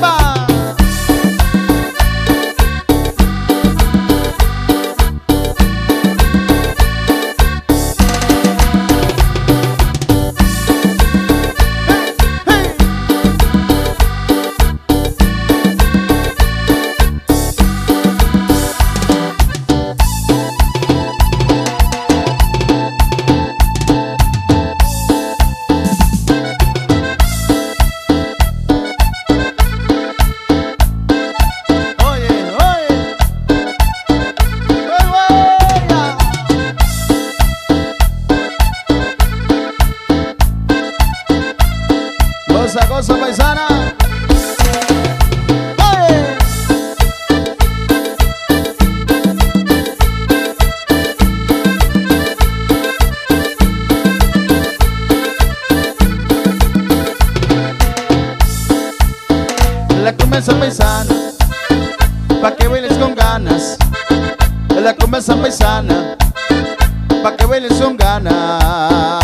pa' que pa' que bailes con ganas.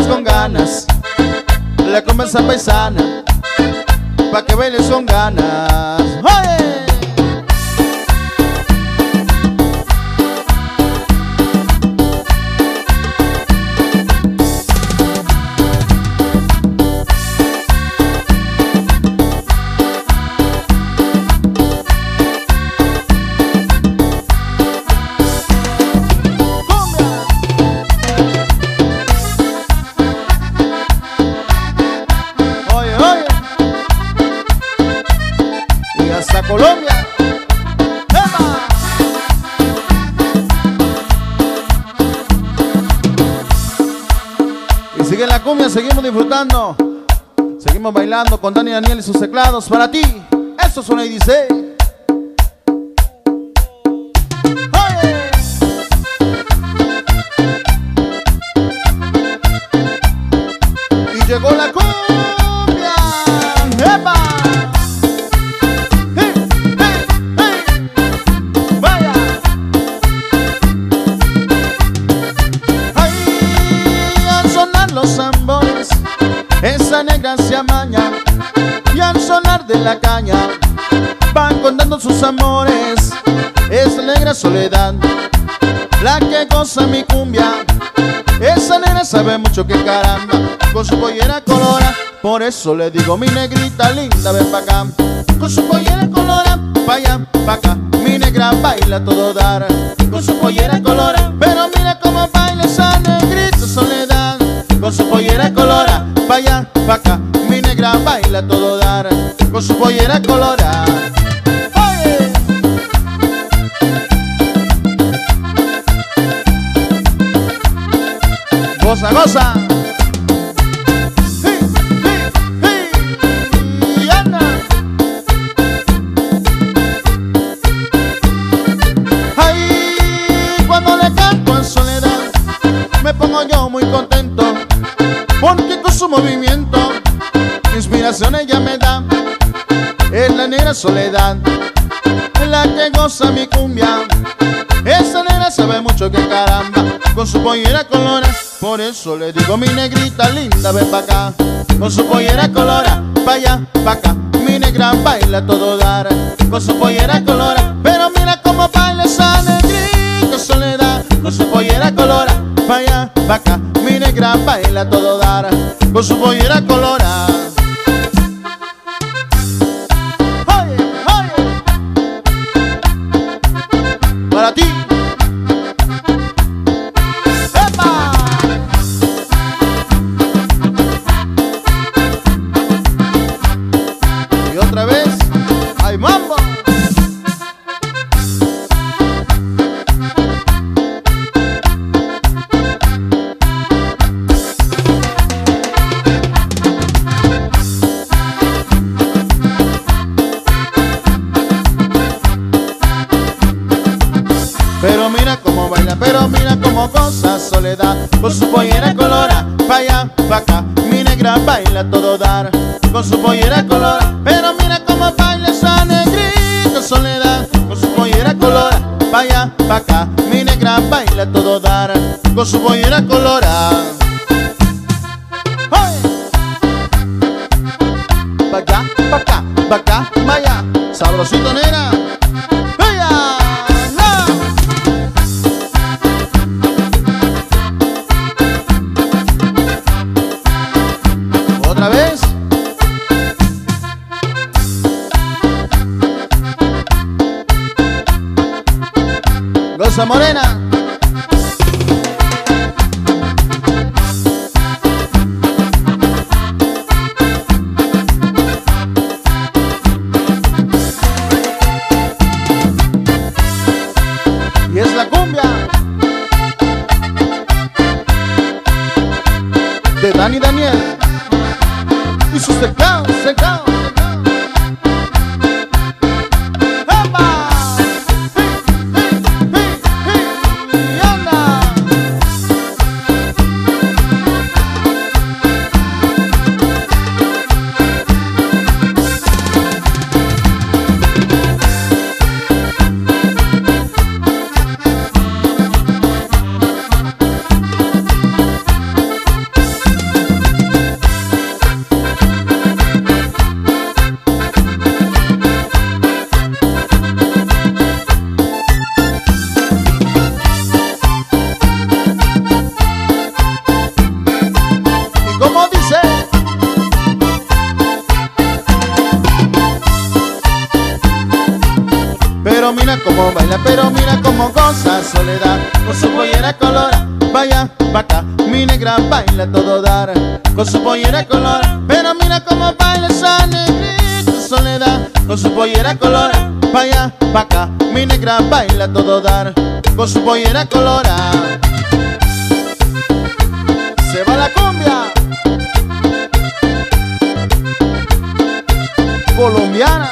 La conversa paisana, pa' que bailes con ganas. Seguimos disfrutando. Seguimos bailando con Dani Daniel y sus teclados para ti. Esto suena y dice. Y llegó la los tambores, esa negra se amaña y al sonar de la caña van contando sus amores. Esa negra soledad, la que goza mi cumbia. Esa nena sabe mucho que caramba Con su pollera colora Por eso le digo mi negrita linda Ven pa' acá Con su pollera colora Pa' allá, pa' acá Mi negra baila todo dar Con su pollera colora Pero mira cómo baila esa negrita Pa' allá, pa' acá. Mi negra baila todo dar Con su pollera colora Oye Goza, goza. Movimiento, inspiración ella me da. Es la negra soledad, la que goza mi cumbia. Esa nena sabe mucho que caramba Con su pollera colora Por eso le digo mi negrita linda Ven pa' acá. Con su pollera colora Pa' allá, pa' acá. Mi negra baila todo dar Con su pollera colora. Pero mira cómo baila esa negrita vaya, vaca, mi negra baila todo dar con su pollera colorada. Con su pollera colora, pa' allá, pa' acá. Mi negra baila todo dar Con su pollera colora, pero mira cómo baila esa negrita soledad. Con su pollera colora, pa' allá, pa' acá. Mi negra baila todo dar Con su pollera colora. Pa' acá, pa' acá, pa' acá, allá. Sabrosito nena Rosa Morena. Y es la cumbia de Dani Daniel y sus teclados, mira cómo baila, pero mira cómo goza soledad. Con su pollera colora, vaya, vaca Mi negra baila todo dar. Con su pollera colora, pero mira cómo baila esa negrita soledad. Con su pollera colora, vaya, vaca Mi negra baila todo dar. Con su pollera colora Se va la cumbia. Colombiana.